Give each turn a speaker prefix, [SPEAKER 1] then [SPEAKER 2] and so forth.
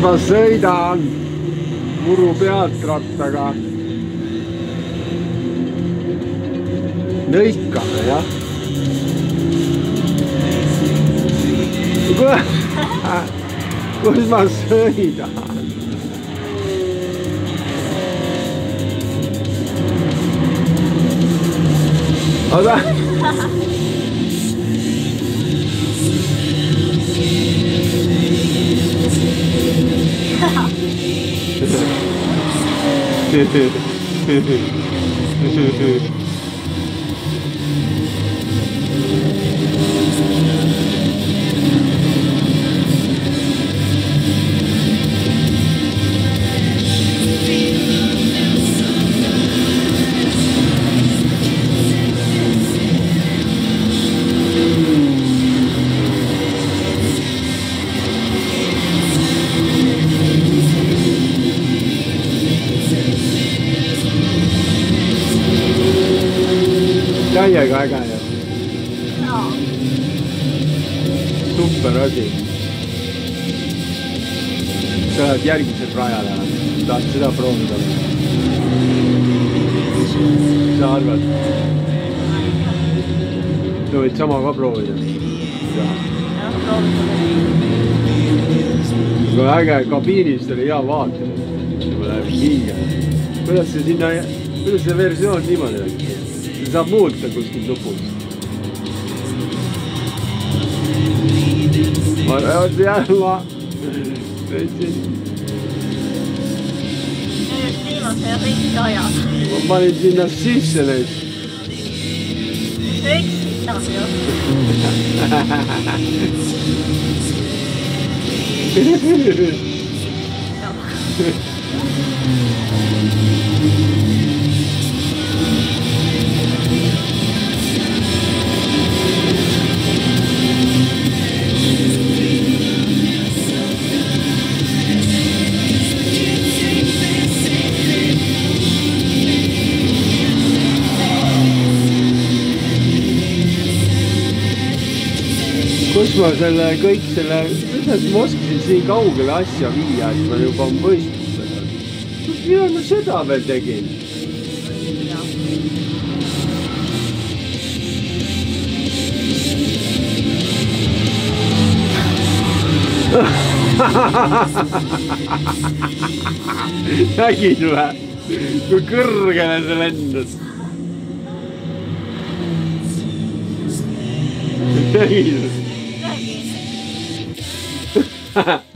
[SPEAKER 1] sõidan muru pealt rattaga. lõikame jah. kus ma sõidan? Hehehe täiega äge ju, super asi. sa lähed järgmisele rajale või? tahad seda proovida või? sa arvad? sa võid sama ka proovida.
[SPEAKER 2] jah, proovime.
[SPEAKER 1] aga äge, kabiinist oli hea vaatamine. läheb hinge. kuidas see sinna, kuidas see versioon niimoodi läks? za
[SPEAKER 2] mult tego skupnopustu. Para
[SPEAKER 1] odjadła. Vad fan är dina
[SPEAKER 2] sysseln? Sex,
[SPEAKER 1] kus ma selle kõik selle, kuidas ma oskasin siin kaugele asja viia, et ma juba mõistan seda. millal ma seda veel tegin? nägid või? kui kõrgele see lendas. nägid või?
[SPEAKER 2] Ha ha.